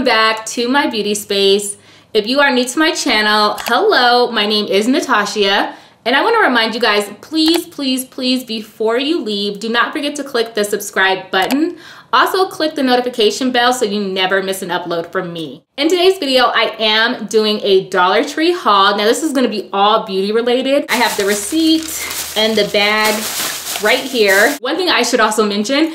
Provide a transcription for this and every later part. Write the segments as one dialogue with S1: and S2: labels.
S1: welcome back to my beauty space. If you are new to my channel, hello, my name is Natashia. And I want to remind you guys, please, please, please, before you leave, do not forget to click the subscribe button. Also click the notification bell so you never miss an upload from me. In today's video, I am doing a Dollar Tree haul. Now this is gonna be all beauty related. I have the receipt and the bag right here. One thing I should also mention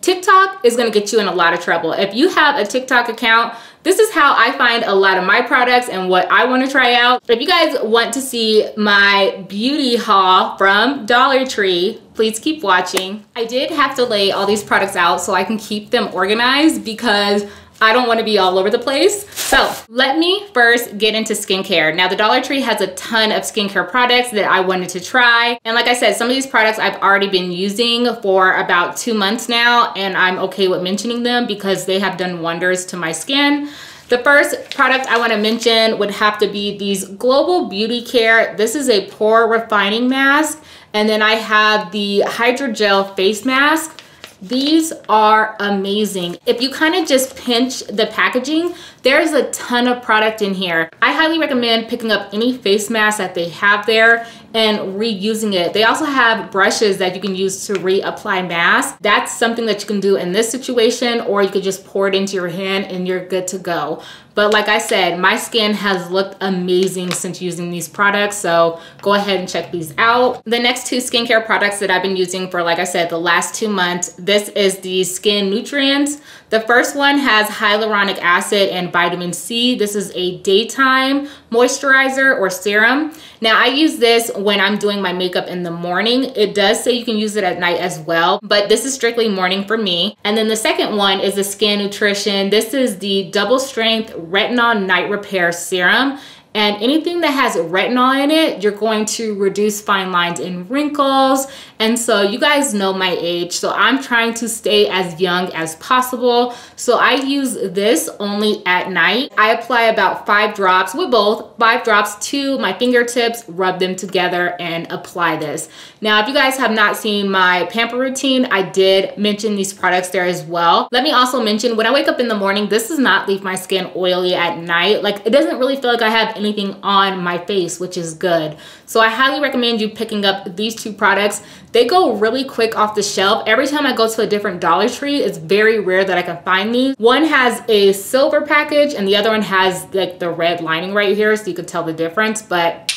S1: TikTok is gonna get you in a lot of trouble. If you have a TikTok account, this is how I find a lot of my products and what I wanna try out. If you guys want to see my beauty haul from Dollar Tree, please keep watching. I did have to lay all these products out so I can keep them organized because I don't want to be all over the place. So let me first get into skincare. Now the Dollar Tree has a ton of skincare products that I wanted to try. And like I said, some of these products I've already been using for about two months now and I'm okay with mentioning them because they have done wonders to my skin. The first product I wanna mention would have to be these Global Beauty Care. This is a pore refining mask. And then I have the Hydrogel face mask. These are amazing. If you kind of just pinch the packaging, there's a ton of product in here. I highly recommend picking up any face mask that they have there and reusing it. They also have brushes that you can use to reapply mask. That's something that you can do in this situation or you could just pour it into your hand and you're good to go. But like I said, my skin has looked amazing since using these products. So go ahead and check these out. The next two skincare products that I've been using for, like I said, the last two months, this is the Skin Nutritions. The first one has hyaluronic acid and vitamin C. This is a daytime moisturizer or serum. Now I use this when I'm doing my makeup in the morning. It does say you can use it at night as well, but this is strictly morning for me. And then the second one is the Skin Nutrition. This is the double strength retinol night repair serum. And anything that has retinol in it, you're going to reduce fine lines and wrinkles. And so you guys know my age. So I'm trying to stay as young as possible. So I use this only at night. I apply about five drops with both, five drops to my fingertips, rub them together and apply this. Now, if you guys have not seen my pamper routine, I did mention these products there as well. Let me also mention when I wake up in the morning, this does not leave my skin oily at night. Like it doesn't really feel like I have anything on my face, which is good. So I highly recommend you picking up these two products. They go really quick off the shelf. Every time I go to a different Dollar Tree, it's very rare that I can find these. One has a silver package and the other one has like the red lining right here so you can tell the difference, but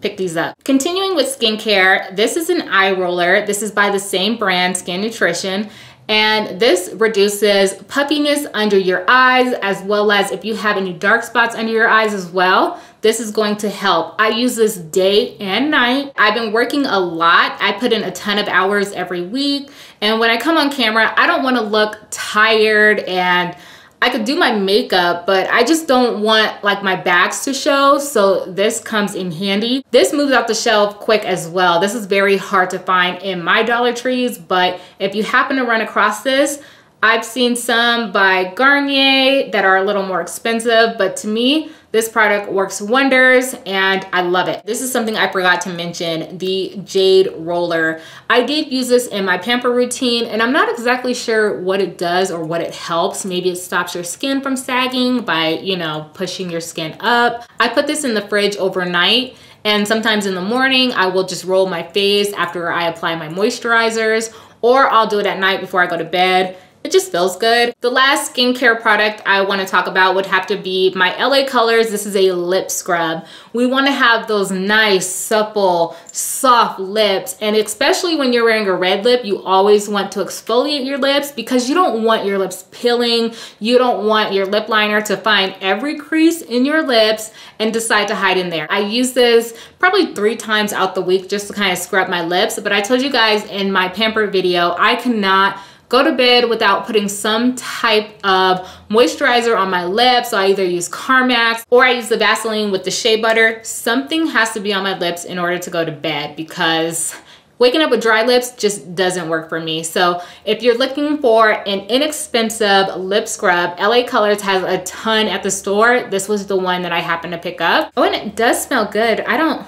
S1: pick these up. Continuing with skincare, this is an eye roller. This is by the same brand, Skin Nutrition. And this reduces puffiness under your eyes as well as if you have any dark spots under your eyes as well, this is going to help. I use this day and night. I've been working a lot. I put in a ton of hours every week. And when I come on camera, I don't wanna look tired and I could do my makeup, but I just don't want like my bags to show. So this comes in handy. This moves off the shelf quick as well. This is very hard to find in my Dollar Trees, but if you happen to run across this, I've seen some by Garnier that are a little more expensive, but to me, this product works wonders and I love it. This is something I forgot to mention, the Jade Roller. I did use this in my pamper routine and I'm not exactly sure what it does or what it helps. Maybe it stops your skin from sagging by, you know, pushing your skin up. I put this in the fridge overnight and sometimes in the morning, I will just roll my face after I apply my moisturizers or I'll do it at night before I go to bed it just feels good. The last skincare product I want to talk about would have to be my LA Colors. This is a lip scrub. We want to have those nice, supple, soft lips. And especially when you're wearing a red lip, you always want to exfoliate your lips because you don't want your lips peeling. You don't want your lip liner to find every crease in your lips and decide to hide in there. I use this probably three times out the week just to kind of scrub my lips. But I told you guys in my pamper video, I cannot go to bed without putting some type of moisturizer on my lips. So I either use Carmex or I use the Vaseline with the shea butter. Something has to be on my lips in order to go to bed because waking up with dry lips just doesn't work for me. So if you're looking for an inexpensive lip scrub, LA Colors has a ton at the store. This was the one that I happened to pick up. Oh, and it does smell good. I don't,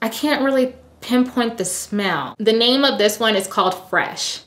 S1: I can't really pinpoint the smell. The name of this one is called Fresh.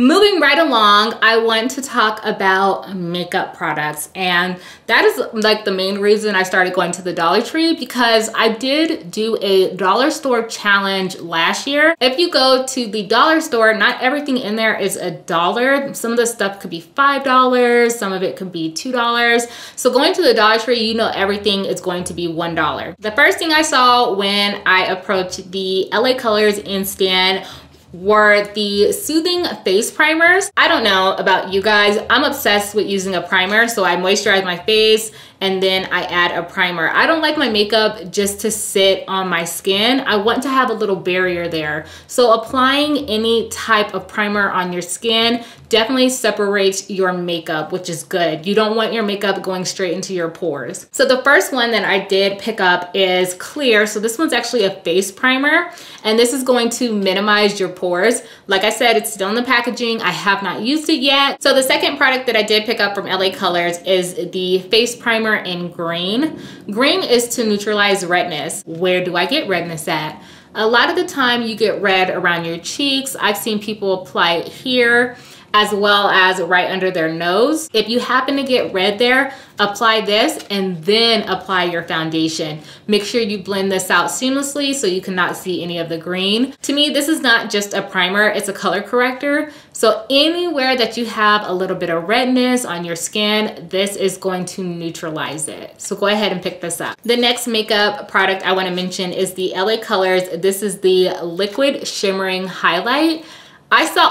S1: Moving right along, I want to talk about makeup products. And that is like the main reason I started going to the Dollar Tree because I did do a dollar store challenge last year. If you go to the dollar store, not everything in there is a dollar. Some of the stuff could be $5, some of it could be $2. So going to the Dollar Tree, you know everything is going to be $1. The first thing I saw when I approached the LA Colors in Stan were the smoothing face primers. I don't know about you guys. I'm obsessed with using a primer. So I moisturize my face and then I add a primer. I don't like my makeup just to sit on my skin. I want to have a little barrier there. So applying any type of primer on your skin definitely separates your makeup, which is good. You don't want your makeup going straight into your pores. So the first one that I did pick up is Clear. So this one's actually a face primer, and this is going to minimize your pores. Like I said, it's still in the packaging. I have not used it yet. So the second product that I did pick up from LA Colors is the face primer in green. Green is to neutralize redness. Where do I get redness at? A lot of the time you get red around your cheeks. I've seen people apply it here as well as right under their nose. If you happen to get red there, apply this and then apply your foundation. Make sure you blend this out seamlessly so you cannot see any of the green. To me, this is not just a primer, it's a color corrector. So anywhere that you have a little bit of redness on your skin, this is going to neutralize it. So go ahead and pick this up. The next makeup product I wanna mention is the LA Colors. This is the Liquid Shimmering Highlight. I saw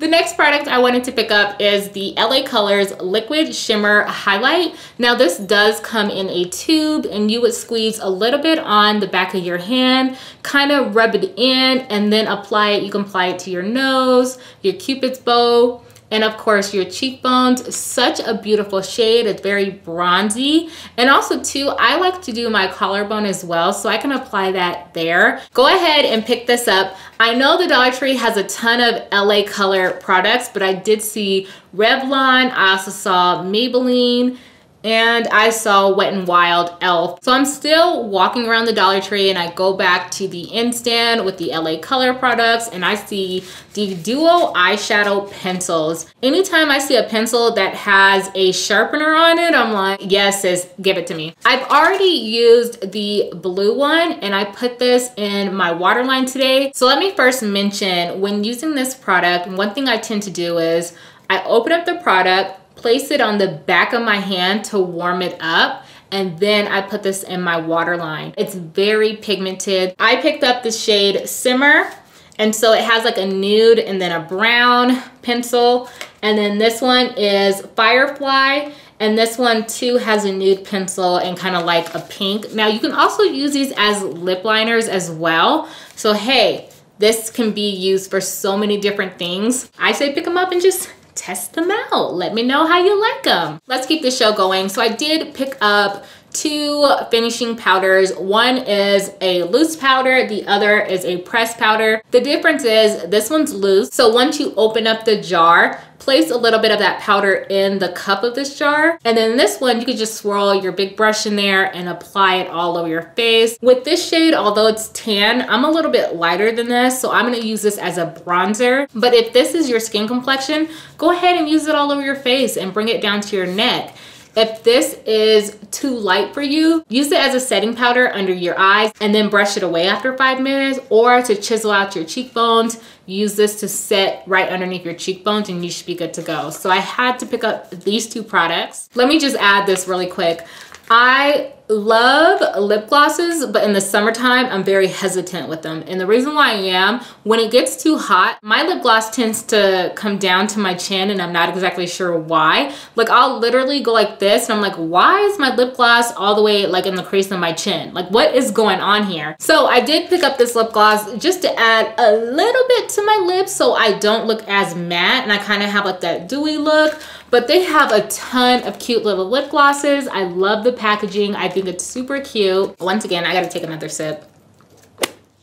S1: the next product I wanted to pick up is the LA Colors Liquid Shimmer Highlight. Now this does come in a tube and you would squeeze a little bit on the back of your hand, kind of rub it in and then apply it. You can apply it to your nose, your cupid's bow, and of course your cheekbones such a beautiful shade. It's very bronzy. And also too I like to do my collarbone as well so I can apply that there. Go ahead and pick this up. I know the Dollar Tree has a ton of LA color products but I did see Revlon. I also saw Maybelline and I saw Wet n Wild e.l.f. So I'm still walking around the Dollar Tree and I go back to the in stand with the LA Color products and I see the Duo eyeshadow pencils. Anytime I see a pencil that has a sharpener on it, I'm like, yes, sis, give it to me. I've already used the blue one and I put this in my waterline today. So let me first mention when using this product, one thing I tend to do is I open up the product, place it on the back of my hand to warm it up and then I put this in my waterline. It's very pigmented. I picked up the shade Simmer and so it has like a nude and then a brown pencil. And then this one is Firefly. And this one too has a nude pencil and kind of like a pink. Now you can also use these as lip liners as well. So hey, this can be used for so many different things. I say pick them up and just test them out. Let me know how you like them. Let's keep the show going. So I did pick up two finishing powders. One is a loose powder, the other is a pressed powder. The difference is this one's loose. So once you open up the jar, place a little bit of that powder in the cup of this jar. And then this one, you could just swirl your big brush in there and apply it all over your face. With this shade, although it's tan, I'm a little bit lighter than this. So I'm gonna use this as a bronzer. But if this is your skin complexion, go ahead and use it all over your face and bring it down to your neck. If this is too light for you, use it as a setting powder under your eyes and then brush it away after five minutes or to chisel out your cheekbones. Use this to set right underneath your cheekbones and you should be good to go. So I had to pick up these two products. Let me just add this really quick. I love lip glosses, but in the summertime, I'm very hesitant with them. And the reason why I am, when it gets too hot, my lip gloss tends to come down to my chin and I'm not exactly sure why. Like I'll literally go like this and I'm like, why is my lip gloss all the way like in the crease of my chin? Like what is going on here? So I did pick up this lip gloss just to add a little bit to my lips so I don't look as matte and I kind of have like that dewy look but they have a ton of cute little lip glosses. I love the packaging. I think it's super cute. Once again, I gotta take another sip.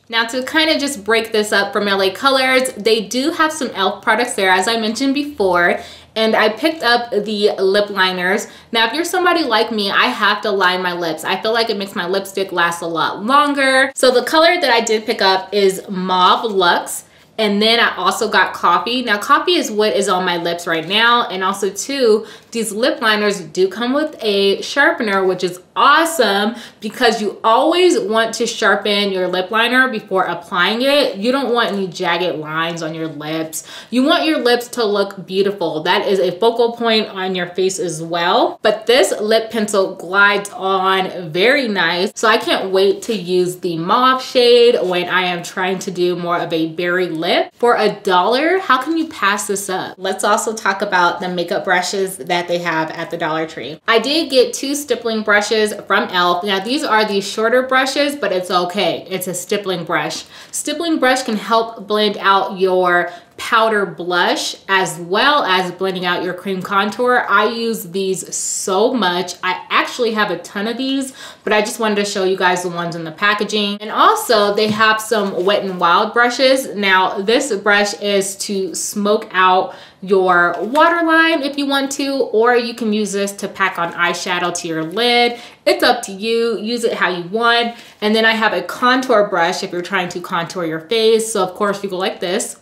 S1: Now to kind of just break this up from LA Colors, they do have some e.l.f. products there, as I mentioned before, and I picked up the lip liners. Now, if you're somebody like me, I have to line my lips. I feel like it makes my lipstick last a lot longer. So the color that I did pick up is Mauve Luxe. And then I also got coffee. Now coffee is what is on my lips right now. And also too, these lip liners do come with a sharpener, which is awesome because you always want to sharpen your lip liner before applying it. You don't want any jagged lines on your lips. You want your lips to look beautiful. That is a focal point on your face as well. But this lip pencil glides on very nice. So I can't wait to use the mauve shade when I am trying to do more of a berry lip. For a dollar, how can you pass this up? Let's also talk about the makeup brushes that they have at the Dollar Tree. I did get two stippling brushes from e.l.f. Now these are the shorter brushes, but it's okay. It's a stippling brush. Stippling brush can help blend out your powder blush as well as blending out your cream contour. I use these so much. I actually have a ton of these, but I just wanted to show you guys the ones in the packaging. And also they have some Wet n Wild brushes. Now this brush is to smoke out your waterline if you want to, or you can use this to pack on eyeshadow to your lid. It's up to you, use it how you want. And then I have a contour brush if you're trying to contour your face. So of course you go like this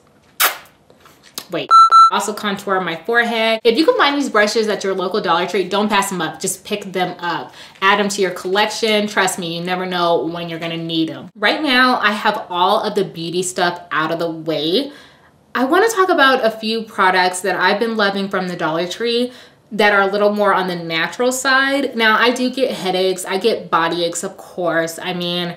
S1: wait also contour my forehead. If you can find these brushes at your local Dollar Tree, don't pass them up. Just pick them up. Add them to your collection. Trust me, you never know when you're gonna need them. Right now, I have all of the beauty stuff out of the way. I wanna talk about a few products that I've been loving from the Dollar Tree that are a little more on the natural side. Now, I do get headaches. I get body aches, of course. I mean,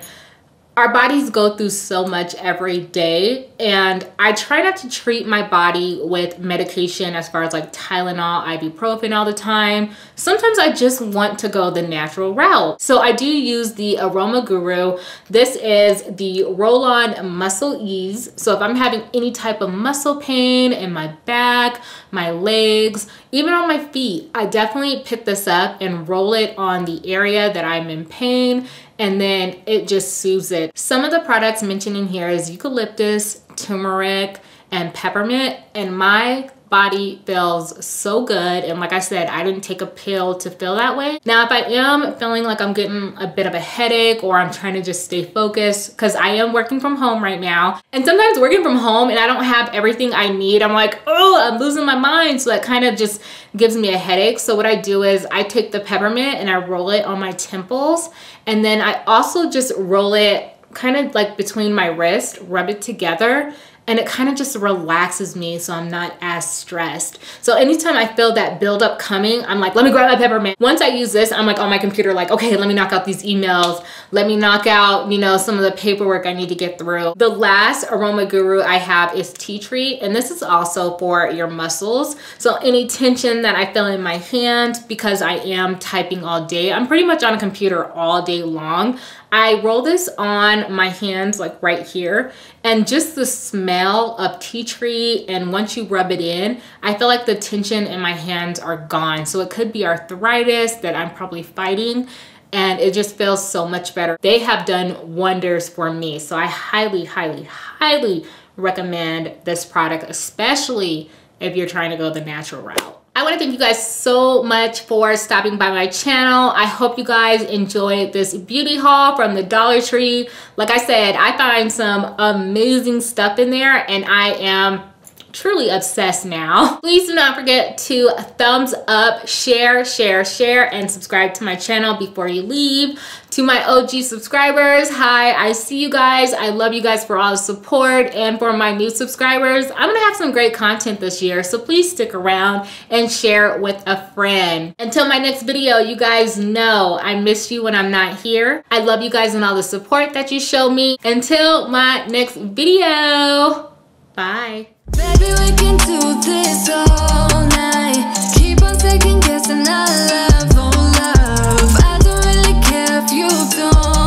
S1: our bodies go through so much every day and I try not to treat my body with medication as far as like Tylenol, ibuprofen all the time. Sometimes I just want to go the natural route. So I do use the Aroma Guru. This is the Roll-On Muscle Ease. So if I'm having any type of muscle pain in my back, my legs, even on my feet, I definitely pick this up and roll it on the area that I'm in pain and then it just soothes it. Some of the products mentioned in here is eucalyptus, turmeric, and peppermint. And my body feels so good. And like I said, I didn't take a pill to feel that way. Now, if I am feeling like I'm getting a bit of a headache or I'm trying to just stay focused, because I am working from home right now. And sometimes working from home and I don't have everything I need, I'm like, oh, I'm losing my mind. So that kind of just gives me a headache. So what I do is I take the peppermint and I roll it on my temples. And then I also just roll it kind of like between my wrist, rub it together and it kind of just relaxes me so I'm not as stressed. So anytime I feel that buildup coming, I'm like, let me grab my peppermint. Once I use this, I'm like on my computer like, okay, let me knock out these emails. Let me knock out, you know, some of the paperwork I need to get through. The last Aroma Guru I have is Tea Tree, and this is also for your muscles. So any tension that I feel in my hand because I am typing all day, I'm pretty much on a computer all day long. I roll this on my hands like right here and just the smell of tea tree and once you rub it in, I feel like the tension in my hands are gone. So it could be arthritis that I'm probably fighting and it just feels so much better. They have done wonders for me. So I highly, highly, highly recommend this product, especially if you're trying to go the natural route. I want to thank you guys so much for stopping by my channel. I hope you guys enjoyed this beauty haul from the Dollar Tree. Like I said, I find some amazing stuff in there and I am truly obsessed now. Please do not forget to thumbs up, share, share, share, and subscribe to my channel before you leave. To my OG subscribers, hi, I see you guys. I love you guys for all the support. And for my new subscribers, I'm gonna have some great content this year, so please stick around and share it with a friend. Until my next video, you guys know I miss you when I'm not here. I love you guys and all the support that you show me. Until my next video, bye. Baby, we can do this all night. Keep on second guessing our love, oh, love. I don't really care if you don't.